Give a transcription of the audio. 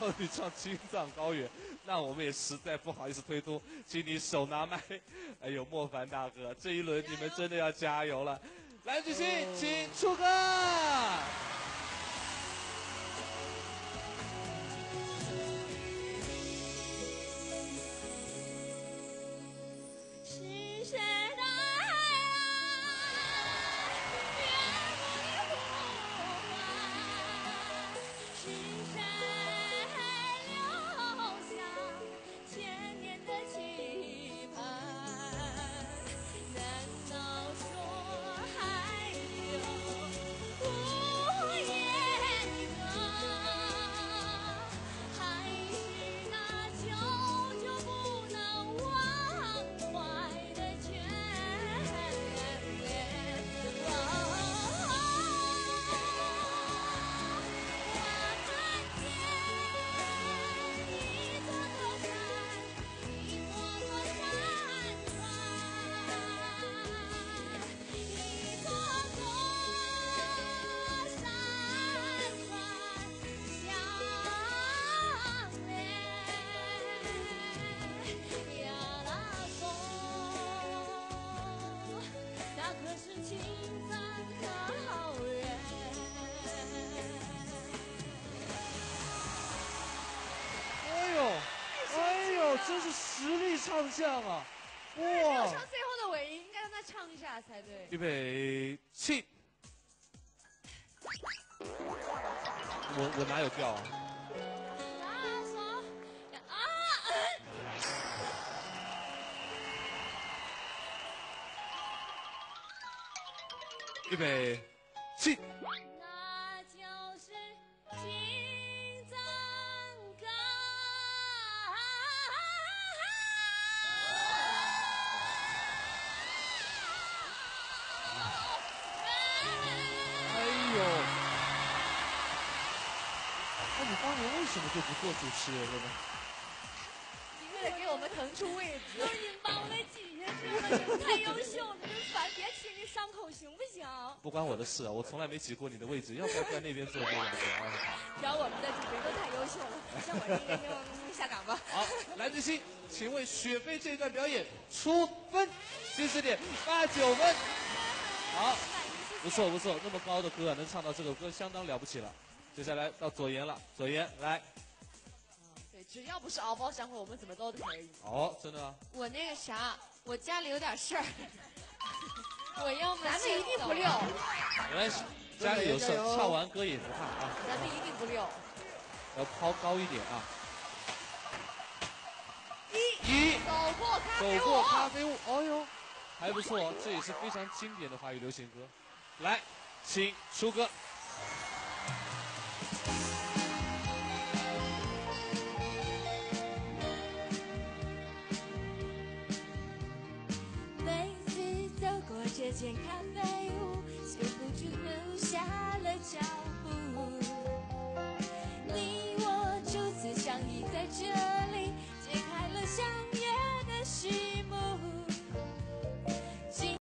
要你唱《青藏高原》，那我们也实在不好意思推脱，请你手拿麦。哎呦，莫凡大哥，这一轮你们真的要加油了。蓝子欣，请出歌。实力唱将啊！要哇唱，最后的尾音，应该让他唱一下才对。预备起。我我哪有调啊？啦嗦呀啊！预备起。为什么就不做主持人了呢？你为了给我们腾出位置都，是你把我给挤下去了，你们太优秀了，真烦！别清这伤口行不行？不关我的事啊，我从来没挤过你的位置，要不要在那边坐这两个啊？只要我们在这边都太优秀了，像我这个就下岗吧。好，蓝志欣，请为雪飞这一段表演出分，七十点八九分。好，不错不错，那么高的歌啊，能唱到这首歌，相当了不起了。接下来到左岩了，左岩来。对，只要不是敖包相会，我们怎么都可以。哦，真的吗？我那个啥，我家里有点事儿，我要么咱们一定不溜，走了没关系，家里有事，唱完歌也不怕啊，咱们一定不溜。要抛高一点啊。一，一，走过咖啡走过咖屋。啡屋，哦呦，还不错，这也是非常经典的华语流行歌。来，请间咖啡屋，忍不住留下了脚步。你我初次相遇在这里，解开了相。